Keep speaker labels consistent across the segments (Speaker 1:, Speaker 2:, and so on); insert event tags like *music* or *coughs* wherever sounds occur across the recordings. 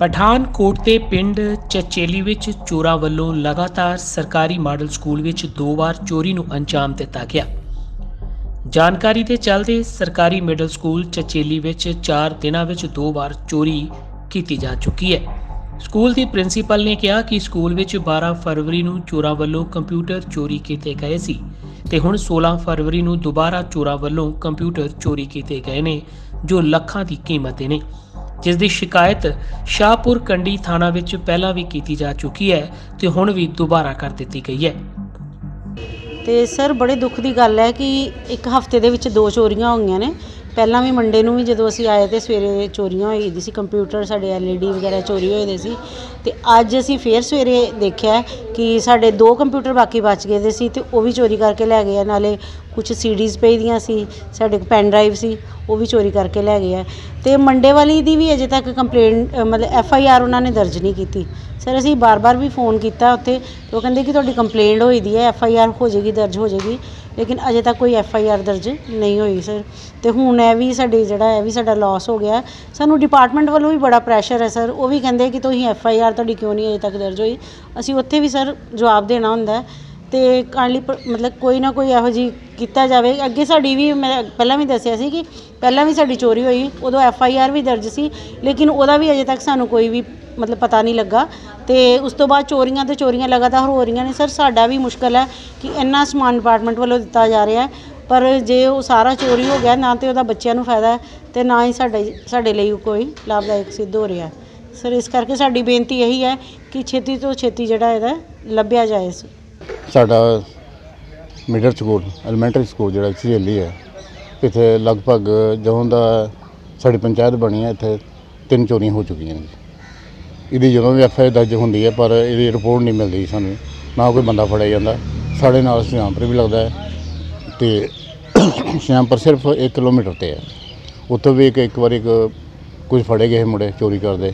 Speaker 1: ਪਠਾਨਕੋਟ ਦੇ ਪਿੰਡ ਚਚੇਲੀ ਵਿੱਚ ਚੋਰਾਂ ਵੱਲੋਂ ਲਗਾਤਾਰ ਸਰਕਾਰੀ ਮਾਡਲ ਸਕੂਲ ਵਿੱਚ ਦੋ ਵਾਰ ਚੋਰੀ ਨੂੰ ਅੰਜਾਮ ਦਿੱਤਾ ਗਿਆ। ਜਾਣਕਾਰੀ ਦੇ ਚੱਲਦੇ ਸਰਕਾਰੀ ਮਿਡਲ ਸਕੂਲ ਚਚੇਲੀ ਵਿੱਚ 4 ਦਿਨਾਂ ਵਿੱਚ ਦੋ ਵਾਰ ਚੋਰੀ ਕੀਤੀ ਜਾ ਚੁੱਕੀ ਹੈ। ਸਕੂਲ ਦੀ ਪ੍ਰਿੰਸੀਪਲ ਨੇ ਕਿਹਾ ਕਿ ਸਕੂਲ ਵਿੱਚ 12 ਫਰਵਰੀ ਨੂੰ ਚੋਰਾਂ ਵੱਲੋਂ ਕੰਪਿਊਟਰ ਚੋਰੀ ਕੀਤੇ ਗਏ ਸੀ ਤੇ ਹੁਣ 16 ਫਰਵਰੀ ਨੂੰ ਦੁਬਾਰਾ ਚੋਰਾਂ ਵੱਲੋਂ ਕੰਪਿਊਟਰ ਚੋਰੀ ਕੀਤੇ ਗਏ ਨੇ, ਜੋ ਲੱਖਾਂ ਦੀ ਕੀਮਤ ਦੇ ਨੇ। ਜਿਸ ਦੀ ਸ਼ਿਕਾਇਤ ਸ਼ਾਹਪੁਰ ਕੰਡੀ ਥਾਣਾ ਵਿੱਚ ਪਹਿਲਾਂ ਵੀ ਕੀਤੀ ਜਾ ਚੁੱਕੀ ਹੈ ਤੇ ਹੁਣ ਵੀ ਦੁਬਾਰਾ ਕਰ ਦਿੱਤੀ ਗਈ ਹੈ।
Speaker 2: ਤੇ ਸਰ, ਬੜੇ ਦੁੱਖ ਦੀ ਗੱਲ ਹੈ ਕਿ ਇੱਕ ਹਫ਼ਤੇ ਦੇ ਵਿੱਚ ਦੋ ਚੋਰੀਆਂ ਹੋਈਆਂ ਨੇ। ਪਹਿਲਾਂ ਵੀ ਮੰਡੇ ਨੂੰ ਵੀ ਜਦੋਂ ਅਸੀਂ ਆਏ ਤੇ ਸਵੇਰੇ ਚੋਰੀਆਂ ਹੋਈ ਦੀ ਸੀ, ਕੰਪਿਊਟਰ ਸਾਡੇ ਐਲਈਡੀ ਵਗੈਰਾ ਚੋਰੀ ਹੋਏ ਦੇ ਸੀ। ਤੇ ਅੱਜ ਅਸੀਂ ਫੇਰ ਸਵੇਰੇ ਦੇਖਿਆ ਕਿ ਸਾਡੇ ਦੋ ਕੰਪਿਊਟਰ ਬਾਕੀ ਬਚ ਗਏ ਦੇ ਸੀ ਤੇ ਉਹ ਵੀ ਚੋਰੀ ਕਰਕੇ ਲੈ ਗਏ ਆ। ਨਾਲੇ ਕੁਝ ਸੀਡੀਜ਼ ਪਈ ਦੀਆਂ ਸੀ, ਸਾਡੇ ਕੋਲ ਪੈਨ ਡਰਾਈਵ ਸੀ, ਉਹ ਵੀ ਚੋਰੀ ਕਰਕੇ ਲੈ ਗਏ ਆ। ਤੇ ਮੰਡੇ ਵਾਲੀ ਦੀ ਵੀ ਅਜੇ ਤੱਕ ਕੰਪਲੇਂਟ ਮਤਲਬ ਐਫ ਆਈ ਆਰ ਉਹਨਾਂ ਨੇ ਦਰਜ ਨਹੀਂ ਕੀਤੀ। ਸਰ ਅਸੀਂ ਬਾਰ-ਬਾਰ ਵੀ ਫੋਨ ਕੀਤਾ ਉੱਥੇ ਉਹ ਕਹਿੰਦੇ ਕਿ ਤੁਹਾਡੀ ਕੰਪਲੇਂਟ ਹੋਈ ਦੀ ਹੈ ਐਫ ਆਈ ਆਰ ਹੋ ਜਾਏਗੀ, ਦਰਜ ਹੋ ਜਾਏਗੀ, ਲੇਕਿਨ ਅਜੇ ਤੱਕ ਕੋਈ ਐਫ ਆਈ ਆਰ ਦਰਜ ਨਹੀਂ ਹੋਈ ਸਰ ਤੇ ਹੁਣ ਇਹ ਵੀ ਸਾਡੇ ਜਿਹੜਾ, ਇਹ ਵੀ ਸਾਡਾ ਲਾਸ ਹੋ ਗਿਆ। ਸਾਨੂੰ ਡਿਪਾਰਟਮੈਂਟ ਵੱਲੋਂ ਵੀ ਬੜਾ ਪ੍ਰੈਸ਼ਰ ਹੈ ਸਰ ਉਹ ਵੀ ਕਹਿੰਦੇ ਕਿ ਤੁਸੀਂ ਐਫ ਆਈ ਆਰ ਤੁਹਾਡੀ ਕਿਉਂ ਨਹੀਂ ਅਜੇ ਤੱਕ ਦਰਜ ਹੋਈ? ਅਸੀਂ ਉੱਥੇ ਵੀ ਸਰ ਜਵਾਬ ਦੇਣਾ ਹੁੰਦਾ ਹੈ। ਅਤੇ ਤੇ ਪ, ਮਤਲਬ ਕੋਈ ਨਾ ਕੋਈ ਇਹੋ ਜਿਹੀ ਕੀਤਾ ਜਾਵੇ। ਅੱਗੇ ਸਾਡੀ ਵੀ, ਮੈਂ ਪਹਿਲਾਂ ਵੀ ਦੱਸਿਆ ਸੀ ਕਿ ਪਹਿਲਾਂ ਵੀ ਸਾਡੀ ਚੋਰੀ ਹੋਈ, ਉਦੋਂ ਐਫ ਆਈ ਆਰ ਵੀ ਦਰਜ ਸੀ, ਲੇਕਿਨ ਉਹਦਾ ਵੀ ਅਜੇ ਤੱਕ ਸਾਨੂੰ ਕੋਈ ਵੀ ਮਤਲਬ ਪਤਾ ਨਹੀਂ ਲੱਗਾ। ਤੇ ਉਸ ਤੋਂ ਬਾਅਦ ਚੋਰੀਆਂ ਤੇ ਚੋਰੀਆਂ ਲਗਾਤਾਰ ਹੋ ਰਹੀਆਂ ਨੇ। ਸਰ, ਸਾਡਾ ਵੀ ਮੁਸ਼ਕਲ ਹੈ ਕਿ ਇੰਨਾ ਸਮਾਨ ਡਿਪਾਰਟਮੈਂਟ ਵੱਲੋਂ ਦਿੱਤਾ ਜਾ ਰਿਹਾ ਹੈ, ਪਰ ਜੇ ਉਹ ਸਾਰਾ ਚੋਰੀ ਹੋ ਗਿਆ, ਨਾ ਤੇ ਉਹਦਾ ਬੱਚਿਆਂ ਨੂੰ ਫਾਇਦਾ ਹੈ ਤੇ ਨਾ ਹੀ ਸਾਡੇ ਸਾਡੇ ਲਈ ਕੋਈ ਲਾਭਦਾਇਕ ਸਿੱਧ ਹੋ ਰਿਹਾ ਸਰ, ਇਸ ਕਰਕੇ ਸਾਡੀ ਬੇਨਤੀ ਇਹੀ ਹੈ ਕਿ ਛੇਤੀ ਤੋਂ ਛੇਤੀ ਜਿਹੜਾ ਇਹਦਾ ਲੱਭਿਆ ਜਾਏ। ਇਸ
Speaker 3: ਸਾਡਾ ਮਿਡਲ ਸਕੂਲ ਐਲੀਮੈਂਟਰੀ ਸਕੂਲ ਜਿਹੜਾ ਝੇਲੀ ਹੈ, ਇੱਥੇ ਲਗਭਗ ਜਦੋਂ ਦਾ ਸਾਡੀ ਪੰਚਾਇਤ ਬਣੀ ਹੈ, ਇੱਥੇ ਤਿੰਨ ਚੋਰੀਆਂ ਹੋ ਚੁੱਕੀਆਂ ਨੇ ਇਹਦੀ ਜਦੋਂ ਵੀ ਐਫ ਆਈ ਦਰਜ ਹੁੰਦੀ ਹੈ, ਪਰ ਇਹਦੀ ਰਿਪੋਰਟ ਨਹੀਂ ਮਿਲਦੀ ਸਾਨੂੰ, ਨਾ ਕੋਈ ਬੰਦਾ ਫੜਿਆ ਜਾਂਦਾ। ਸਾਡੇ ਨਾਲ ਸ਼ਿਆਮਪੁਰ ਵੀ ਲੱਗਦਾ ਹੈ ਤੇ *coughs* ਸ਼ਿਆਮਪੁਰ ਸਿਰਫ 1 ਕਿਲੋਮੀਟਰ ਤੇ ਹੈ। ਉੱਥੋਂ ਵੀ ਇੱਕ ਇੱਕ ਵਾਰੀ ਇੱਕ ਕੁਝ ਫੜੇ ਗਏ ਮੁੰਡੇ ਚੋਰੀ ਕਰਦੇ,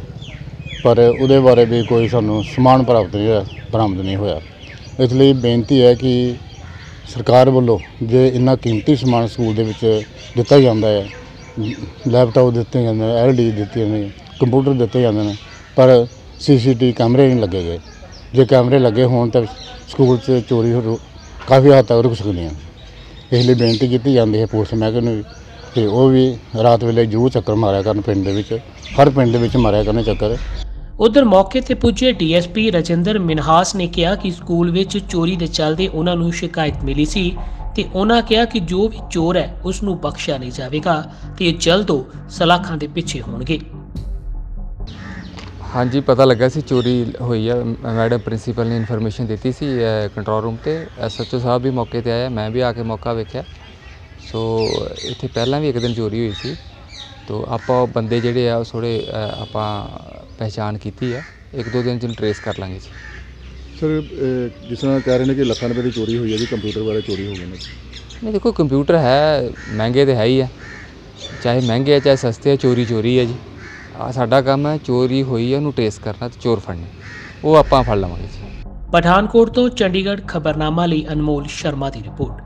Speaker 3: ਪਰ ਉਹਦੇ ਬਾਰੇ ਵੀ ਕੋਈ ਸਾਨੂੰ ਸਮਾਨ ਪ੍ਰਾਪਤ ਨਹੀਂ ਹੋਇਆ, ਬਰਾਮਦ ਨਹੀਂ ਹੋਇਆ। ਇਸ ਲਈ ਬੇਨਤੀ ਹੈ ਕਿ ਸਰਕਾਰ ਵੱਲੋਂ ਜੇ ਇੰਨਾ ਕੀਮਤੀ ਸਮਾਨ ਸਕੂਲ ਦੇ ਵਿੱਚ ਦਿੱਤਾ ਜਾਂਦਾ ਹੈ, ਲੈਪਟਾਪ ਦਿੱਤੇ ਜਾਂਦੇ ਨੇ, ਐਲਡੀ ਦਿੱਤੇ ਨੇ, ਕੰਪਿਊਟਰ ਦਿੱਤੇ ਜਾਂਦੇ ਨੇ, ਪਰ ਸੀਸੀਟੀ ਕੈਮਰੇ ਨਹੀਂ ਲੱਗੇ ਗਏ। ਜੇ ਕੈਮਰੇ ਲੱਗੇ ਹੋਣ ਤਾਂ ਸਕੂਲ 'ਚ ਚੋਰੀ ਰੁ- ਕਾਫੀ ਹੱਦ ਤੱਕ ਰੁਕ ਸਕਦੀਆਂ ਇਸ ਲਈ ਬੇਨਤੀ ਕੀਤੀ ਜਾਂਦੀ ਹੈ ਪੁਲਿਸ ਮਹਿਕਮੇ ਨੂੰ ਵੀ ਕਿ ਉਹ ਵੀ ਰਾਤ ਵੇਲੇ ਜ਼ਰੂਰ ਚੱਕਰ ਮਾਰਿਆ ਕਰਨ ਪਿੰਡ ਦੇ ਵਿੱਚ, ਹਰ ਪਿੰਡ ਦੇ ਵਿੱਚ ਮਾਰਿਆ ਕਰਨ ਚੱਕਰ।
Speaker 1: ਉਧਰ ਮੌਕੇ ਤੇ ਪੁੱਜੇ ਡੀਐਸਪੀ ਰਜਿੰਦਰ ਮਿਨਹਾਸ ਨੇ ਕਿਹਾ ਕਿ ਸਕੂਲ ਵਿੱਚ ਚੋਰੀ ਦੇ ਚੱਲਦੇ ਉਹਨਾਂ ਨੂੰ ਸ਼ਿਕਾਇਤ ਮਿਲੀ ਸੀ ਤੇ ਉਹਨਾਂ ਕਿਹਾ ਕਿ ਜੋ ਵੀ ਚੋਰ ਹੈ ਉਸ ਨੂੰ ਬਖਸ਼ਿਆ ਨਹੀਂ ਜਾਵੇਗਾ ਤੇ ਇਹ ਜਲਦੋ ਸਲਾਖਾਂ ਦੇ ਪਿੱਛੇ ਹੋਣਗੇ।
Speaker 4: ਹਾਂਜੀ, ਪਤਾ ਲੱਗਾ ਸੀ ਚੋਰੀ ਹੋਈ ਆ। ਮ- ਮੈਡਮ ਪ੍ਰਿੰਸੀਪਲ ਨੇ ਇਨਫੋਰਮੇਸ਼ਨ ਦਿੱਤੀ ਸੀ ਕੰਟਰੋਲ ਰੂਮ ਤੇ। ਐਸਐਚਓ ਸਾਹਿਬ ਵੀ ਮੌਕੇ ਤੇ ਆਇਆ ਮੈਂ ਵੀ ਆ ਕੇ ਮੌਕਾ ਵੇਖਿਆ। ਸੋ, ਇੱਥੇ ਪਹਿਲਾਂ ਵੀ ਇੱਕ ਦਿਨ ਚੋਰੀ ਹੋਈ ਸੀ। ਤੋ ਆਪਾਂ ਉਹ ਬੰਦੇ ਜਿਹੜੇ ਆ, ਉਹ ਥੋੜੇ ਆਪਾਂ ਪਹਿਚਾਨ ਕੀਤੀ ਆ ਇੱਕ ਦੋ ਦਿਨ ਚ ਟਰੇਸ ਕਰ ਲਾਂਗੇ ਜੀ।
Speaker 3: ਸਰ ਜਿਸ ਤਰ੍ਹਾਂ ਕਹਿ ਰਹੇ ਨੇ ਕਿ ਲੱਖਾਂ ਰੁਪਏ ਦੀ ਚੋਰੀ ਹੋਈ ਹੈ ਜੀ ਕੰਪਿਊਟਰ ਬਾਰੇ ਚੋਰੀ ਹੋ ਗਏ ਨੇ।
Speaker 4: ਨਹੀਂ ਦੇਖੋ ਕੰਪਿਊਟਰ ਹੈ ਮਹਿੰਗੇ ਤੇ ਹੈ ਹੀ ਆ ਚਾਹੇ ਮਹਿੰਗੇ ਆ ਚਾਹੇ ਸਸਤੇ ਆ ਚੋਰੀ ਚੋਰੀ ਆ ਜੀ। ਆ ਸਾਡਾ ਕੰਮ ਹੈ ਚੋਰੀ ਹੋਈ ਆ ਉਹਨੂੰ ਟਰੇਸ ਕਰਨਾ ਤੇ ਚੋਰ ਫੜਨੇ। ਉਹ ਆਪਾਂ ਫੜ ਲਵਾਂਗੇ ਜੀ।
Speaker 1: ਪਠਾਨਕੋਟ ਤੋਂ ਚੰਡੀਗੜ੍ਹ ਖਬਰਨਾਮਾ ਲਈ ਅਨਮੋਲ ਸ਼ਰਮਾ ਦੀ ਰਿਪੋਰਟ।